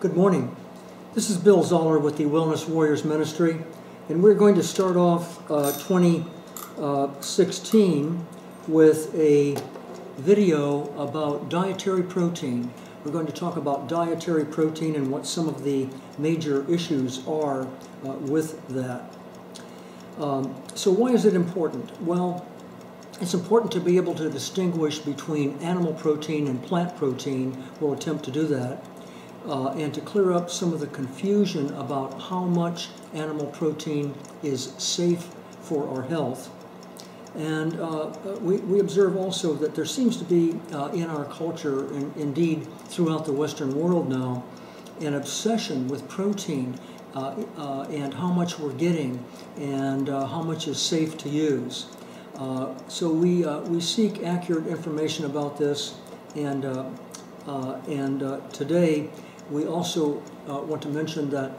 Good morning. This is Bill Zahler with the Wellness Warriors Ministry, and we're going to start off uh, 2016 with a video about dietary protein. We're going to talk about dietary protein and what some of the major issues are uh, with that. Um, so, why is it important? Well, it's important to be able to distinguish between animal protein and plant protein. We'll attempt to do that uh, and to clear up some of the confusion about how much animal protein is safe for our health. And uh, we, we observe also that there seems to be uh, in our culture, and indeed throughout the Western world now, an obsession with protein uh, uh, and how much we're getting and uh, how much is safe to use. so we, we seek accurate information about this, and, and today we also uh, want to mention that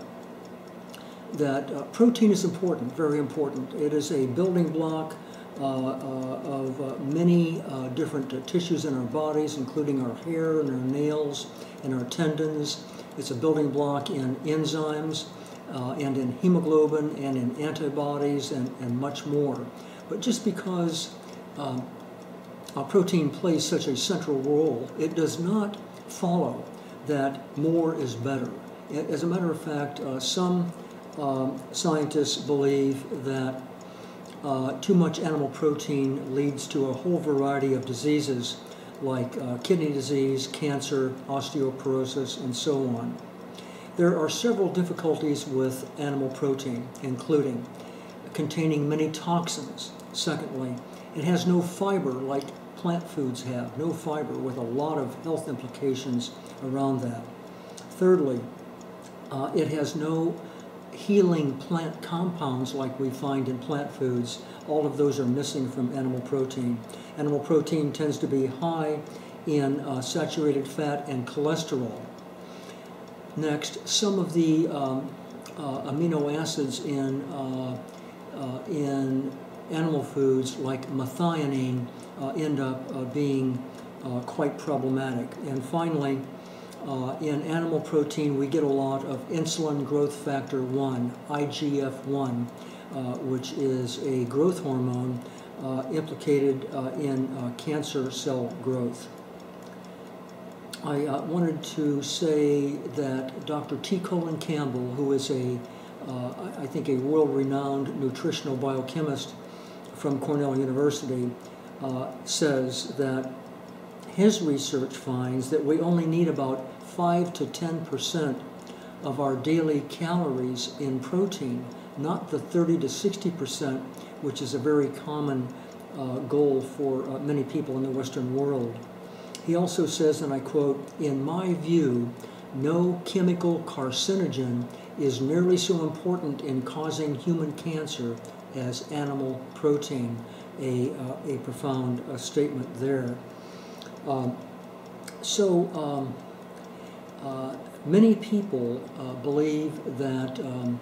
that uh, protein is important, very important. It is a building block uh, uh of uh, many uh, different tissues in our bodies, including our hair and our nails and our tendons. It's a building block in enzymes and in hemoglobin and in antibodies and, and much more. But just because um, protein plays such a central role, it does not follow that more is better. As a matter of fact, uh, some um, scientists believe that uh, too much animal protein leads to a whole variety of diseases like uh, kidney disease, cancer, osteoporosis, and so on. There are several difficulties with animal protein, including containing many toxins. Secondly, it has no fiber like plant foods have, no fiber, with a lot of health implications around that. Thirdly, uh, it has no healing plant compounds like we find in plant foods. All of those are missing from animal protein. Animal protein tends to be high in uh, saturated fat and cholesterol. Next, some of the um, uh, amino acids in, uh, uh, in animal foods, like methionine, uh, end up being quite problematic. And finally, in animal protein, we get a lot of insulin growth factor 1, IGF 1, which is a growth hormone implicated in cancer cell growth. I uh, wanted to say that Dr. T. Colin Campbell, who is a, uh, I think, a world-renowned nutritional biochemist from Cornell University, uh, says that his research finds that we only need about 5 to 10 percent of our daily calories in protein, not the 30 to 60 percent, which is a very common uh, goal for uh, many people in the Western world. He also says, and I quote, In my view, no chemical carcinogen is nearly so important in causing human cancer as animal protein a, uh, a profound uh, statement there. Um, so um, uh, many people uh, believe that um,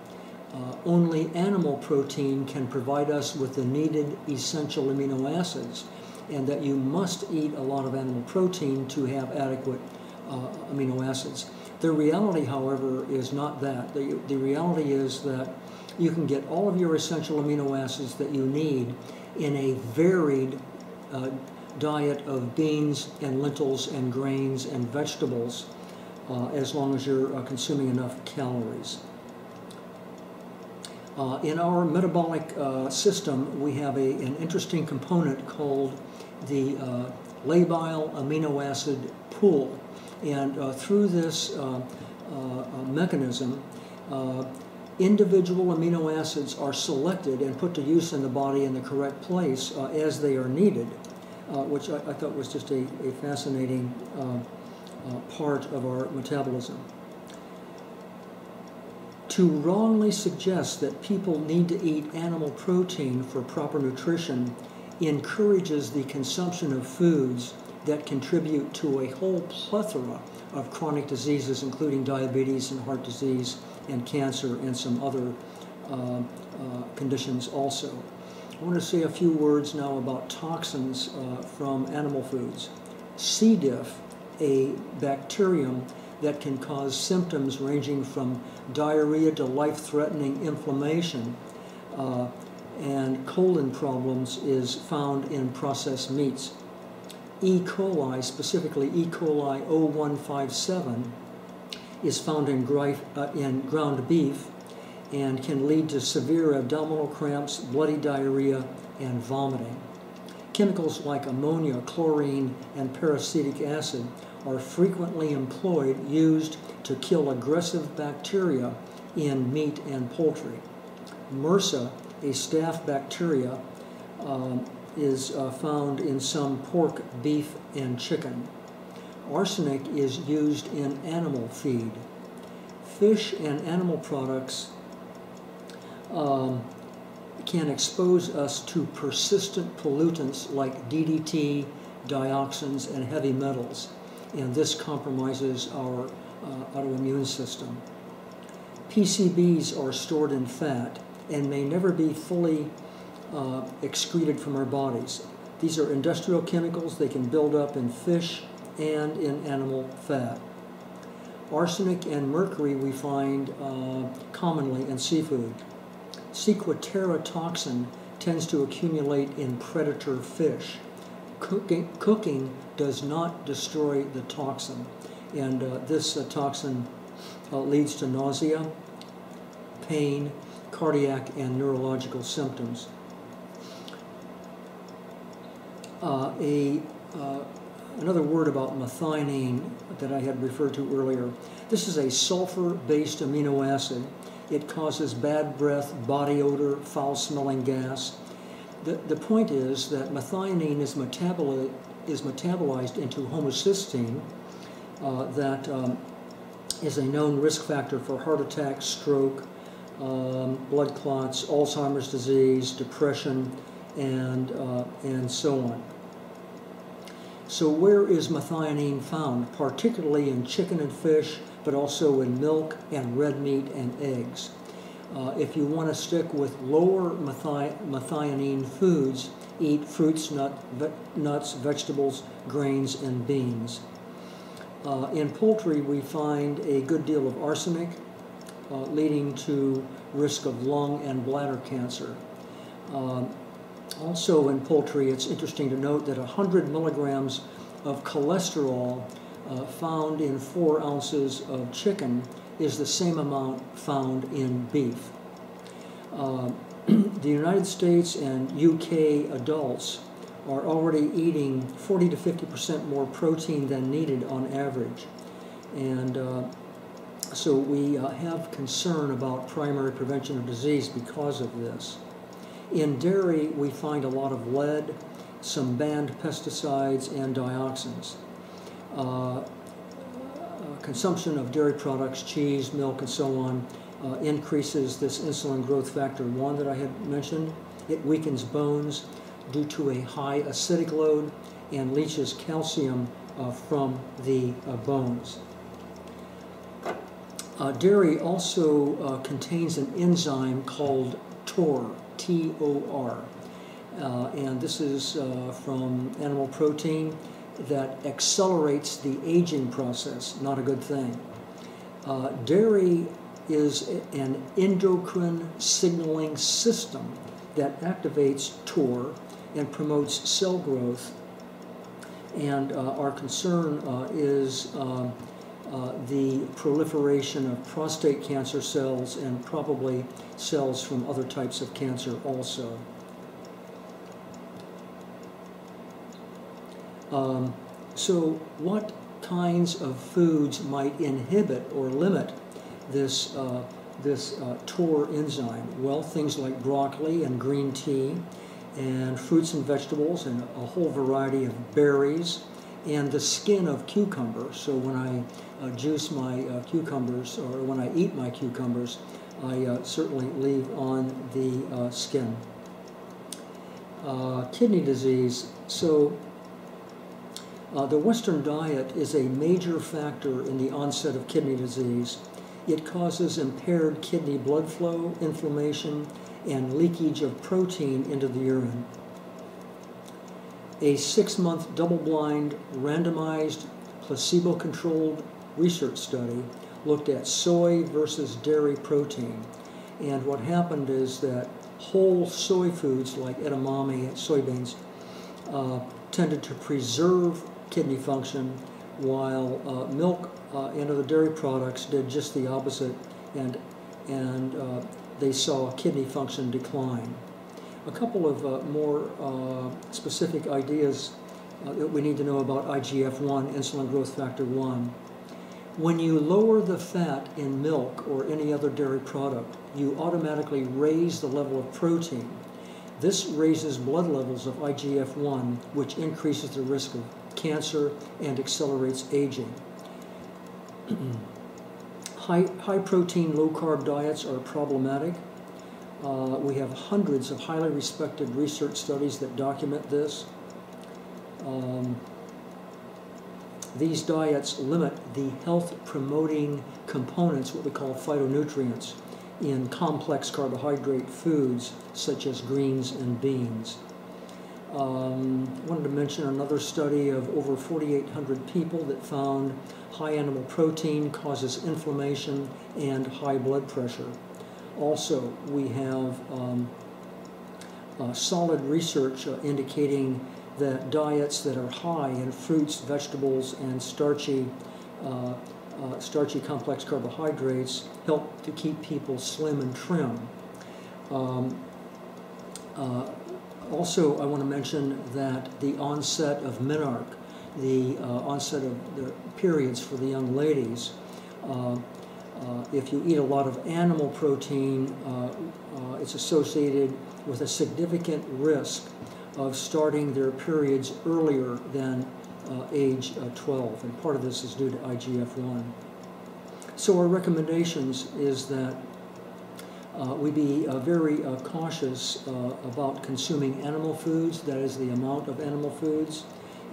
uh, only animal protein can provide us with the needed essential amino acids and that you must eat a lot of animal protein to have adequate uh, amino acids. The reality, however, is not that. The, the reality is that you can get all of your essential amino acids that you need in a varied uh, diet of beans and lentils and grains and vegetables uh, as long as you're uh, consuming enough calories. Uh, in our metabolic uh, system, we have a, an interesting component called the uh, labile amino acid pool. And through this mechanism, individual amino acids are selected and put to use in the body in the correct place uh, as they are needed, uh, which I, I, thought was just a, a fascinating uh, uh, part of our metabolism. To wrongly suggest that people need to eat animal protein for proper nutrition encourages the consumption of foods that contribute to a whole plethora of chronic diseases, including diabetes and heart disease and cancer and some other uh, uh, conditions also. I want to say a few words now about toxins uh, from animal foods. C. diff, a bacterium that can cause symptoms ranging from diarrhea to life-threatening inflammation. Uh, and colon problems is found in processed meats. E. coli, specifically E. coli 0157, is found in, uh, in ground beef and can lead to severe abdominal cramps, bloody diarrhea, and vomiting. Chemicals like ammonia, chlorine, and peracetic acid are frequently employed, used to kill aggressive bacteria in meat and poultry. MRSA, a staph bacteria, um, is uh, found in some pork, beef, and chicken. Arsenic is used in animal feed. Fish and animal products um, can expose us to persistent pollutants like DDT, dioxins, and heavy metals, and this compromises our uh, autoimmune system. PCBs are stored in fat and may never be fully uh, excreted from our bodies. These are industrial chemicals. They can build up in fish and in animal fat. Arsenic and mercury we find uh, commonly in seafood. Ciguatera toxin tends to accumulate in predator fish. Cooking, cooking does not destroy the toxin, and uh, this uh, toxin uh, leads to nausea, pain, cardiac, and neurological symptoms. Uh, a, uh, another word about methionine that I had referred to earlier. This is a sulfur-based amino acid. It causes bad breath, body odor, foul-smelling gas. The, the point is that methionine is, metaboli is metabolized into homocysteine uh, that um, is a known risk factor for heart attack, stroke, um, blood clots, Alzheimer's disease, depression, and, uh, and so on. So where is methionine found? Particularly in chicken and fish, but also in milk and red meat and eggs. Uh, if you want to stick with lower methi methionine foods, eat fruits, nut, ve nuts, vegetables, grains, and beans. Uh, in poultry, we find a good deal of arsenic, uh, leading to risk of lung and bladder cancer. Um, also in poultry, it's interesting to note that 100 milligrams of cholesterol uh, found in four ounces of chicken is the same amount found in beef. Uh, the United States and UK adults are already eating 40 to 50 percent more protein than needed on average. And uh, so we uh, have concern about primary prevention of disease because of this. In dairy, we find a lot of lead, some banned pesticides, and dioxins. Uh, uh, consumption of dairy products, cheese, milk, and so on, uh, increases this insulin growth factor 1 that I had mentioned. It weakens bones due to a high acidic load and leaches calcium from the bones. Uh, dairy also uh, contains an enzyme called TOR, T-O-R. Uh, and this is from animal protein that accelerates the aging process, not a good thing. Uh, dairy is an endocrine signaling system that activates TOR and promotes cell growth. And uh, our concern is um, uh, the proliferation of prostate cancer cells and probably cells from other types of cancer also. Um, so what kinds of foods might inhibit or limit this, uh, this uh, TOR enzyme? Well, things like broccoli and green tea and fruits and vegetables and a whole variety of berries and the skin of cucumber. So when I uh, juice my uh, cucumbers or when I eat my cucumbers, I uh, certainly leave on the uh, skin. Uh, kidney disease. So uh, the Western diet is a major factor in the onset of kidney disease. It causes impaired kidney blood flow, inflammation, and leakage of protein into the urine. A six-month double-blind, randomized, placebo-controlled research study looked at soy versus dairy protein. And what happened is that whole soy foods like edamame, and soybeans, uh, tended to preserve kidney function, while uh, milk uh, and other dairy products did just the opposite, and and uh, they saw kidney function decline. A couple of uh, more specific ideas that we need to know about IGF-1, insulin growth factor 1. When you lower the fat in milk or any other dairy product, you automatically raise the level of protein. This raises blood levels of IGF-1, which increases the risk of cancer and accelerates aging. high, high protein, low carb diets are problematic. Uh, we have hundreds of highly respected research studies that document this. Um, these diets limit the health promoting components, what we call phytonutrients, in complex carbohydrate foods such as greens and beans. Um, wanted to mention another study of over 4,800 people that found high animal protein causes inflammation and high blood pressure. Also, we have um, uh, solid research uh, indicating that diets that are high in fruits, vegetables, and starchy, uh, uh, starchy complex carbohydrates help to keep people slim and trim. Um, uh, also, I want to mention that the onset of menarche, the uh, onset of the periods for the young ladies, uh, uh, if you eat a lot of animal protein, it's associated with a significant risk of starting their periods earlier than uh, age uh, 12, and part of this is due to IGF-1. So our recommendations is that uh, we be uh, very uh, cautious uh, about consuming animal foods, that is the amount of animal foods,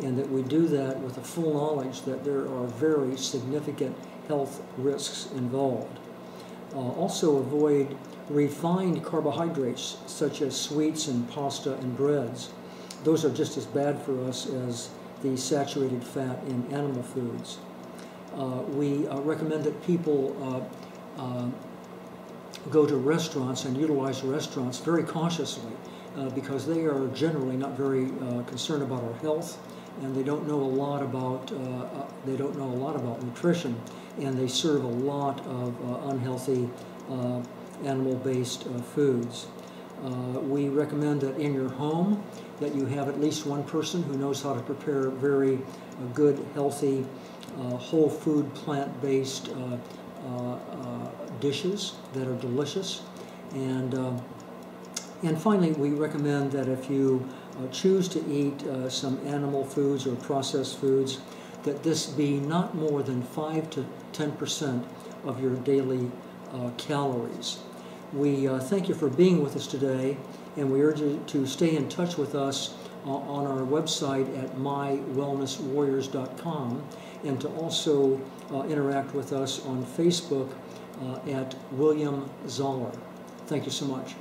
and that we do that with a full knowledge that there are very significant health risks involved. also avoid refined carbohydrates such as sweets and pasta and breads. Those are just as bad for us as the saturated fat in animal foods. Uh, we uh, recommend that people uh, uh go to restaurants and utilize restaurants very cautiously uh, because they are generally not very uh, concerned about our health and they don't know a lot about they don't know a lot about nutrition and they serve a lot of unhealthy animal-based uh, foods. Uh, we recommend that in your home that you have at least one person who knows how to prepare very uh, good, healthy, whole food, plant-based dishes that are delicious. And, and finally, we recommend that if you uh, choose to eat uh, some animal foods or processed foods, that this be not more than 5 to 10 percent of your daily uh, calories. We uh, thank you for being with us today, and we urge you to stay in touch with us uh, on our website at mywellnesswarriors.com and to also uh, interact with us on Facebook uh, Uh, at William Zahler. Thank you so much.